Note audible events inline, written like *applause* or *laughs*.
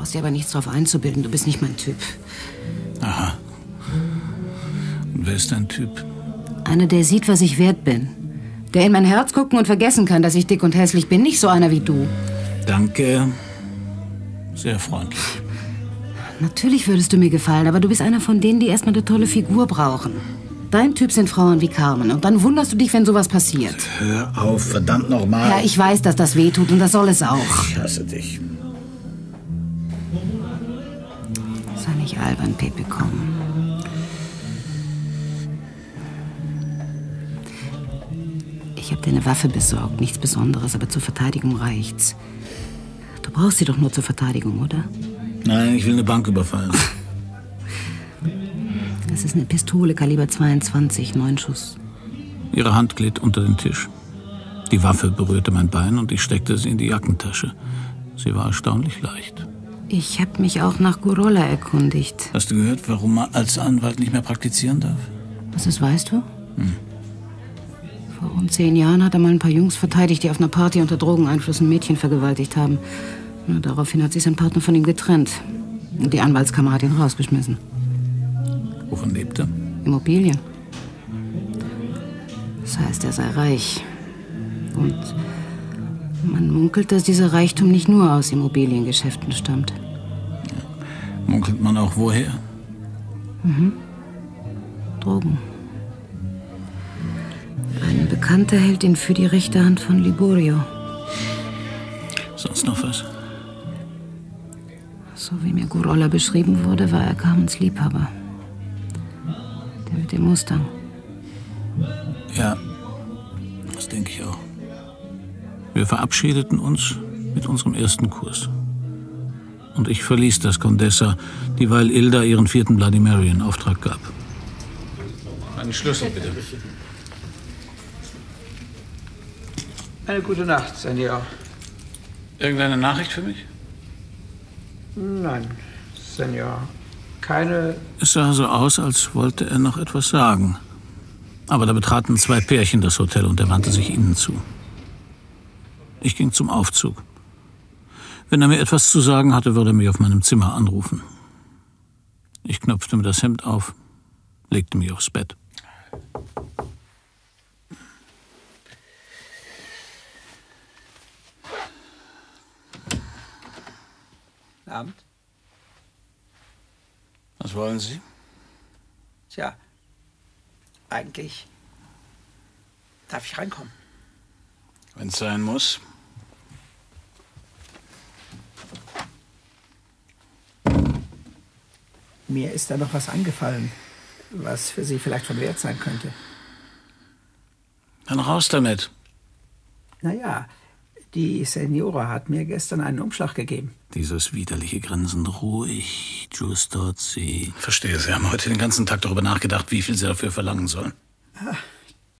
brauchst dir aber nichts drauf einzubilden. Du bist nicht mein Typ. Aha. Und wer ist dein Typ? Einer, der sieht, was ich wert bin. Der in mein Herz gucken und vergessen kann, dass ich dick und hässlich bin. Nicht so einer wie du. Danke. Sehr freundlich. Natürlich würdest du mir gefallen, aber du bist einer von denen, die erstmal eine tolle Figur brauchen. Dein Typ sind Frauen wie Carmen. Und dann wunderst du dich, wenn sowas passiert. Hör auf, verdammt nochmal. Ja, ich weiß, dass das weh tut und das soll es auch. Ich hasse dich. Sei nicht albern, Pepe, komm. Ich habe dir eine Waffe besorgt. Nichts Besonderes, aber zur Verteidigung reicht's. Du brauchst sie doch nur zur Verteidigung, oder? Nein, ich will eine Bank überfallen. *laughs* Das ist eine Pistole, Kaliber 22, neun Schuss. Ihre Hand glitt unter den Tisch. Die Waffe berührte mein Bein und ich steckte sie in die Jackentasche. Sie war erstaunlich leicht. Ich habe mich auch nach Gorolla erkundigt. Hast du gehört, warum man als Anwalt nicht mehr praktizieren darf? Was ist, weißt du? Hm. Vor rund zehn Jahren hat er mal ein paar Jungs verteidigt, die auf einer Party unter Drogeneinfluss ein Mädchen vergewaltigt haben. Und daraufhin hat sich sein Partner von ihm getrennt. Und die Anwaltskammer hat ihn rausgeschmissen. Wovon lebt er? Immobilien. Das heißt, er sei reich. Und man munkelt, dass dieser Reichtum nicht nur aus Immobiliengeschäften stammt. Munkelt man auch woher? Mhm. Drogen. Ein Bekannter hält ihn für die rechte Hand von Liborio. Sonst noch was? So wie mir Gurolla beschrieben wurde, war er Carmens Liebhaber. Der mit dem Mustang. Ja, das denke ich auch. Wir verabschiedeten uns mit unserem ersten Kurs. Und ich verließ das Condessa, dieweil Ilda ihren vierten Bloody Mary in Auftrag gab. Einen Schlüssel bitte. Eine gute Nacht, Senior. Irgendeine Nachricht für mich? Nein, Senior. Keine. Es sah so aus, als wollte er noch etwas sagen. Aber da betraten zwei Pärchen das Hotel und er wandte sich ihnen zu. Ich ging zum Aufzug. Wenn er mir etwas zu sagen hatte, würde er mich auf meinem Zimmer anrufen. Ich knöpfte mir das Hemd auf, legte mich aufs Bett. Abend. Was wollen Sie? Tja, eigentlich darf ich reinkommen. Wenn es sein muss. Mir ist da noch was angefallen, was für Sie vielleicht von Wert sein könnte. Dann raus damit. Naja, die Senora hat mir gestern einen Umschlag gegeben. Dieses widerliche Grinsen. Ruhig, Giustozzi. Verstehe, Sie haben heute den ganzen Tag darüber nachgedacht, wie viel Sie dafür verlangen sollen. Ah,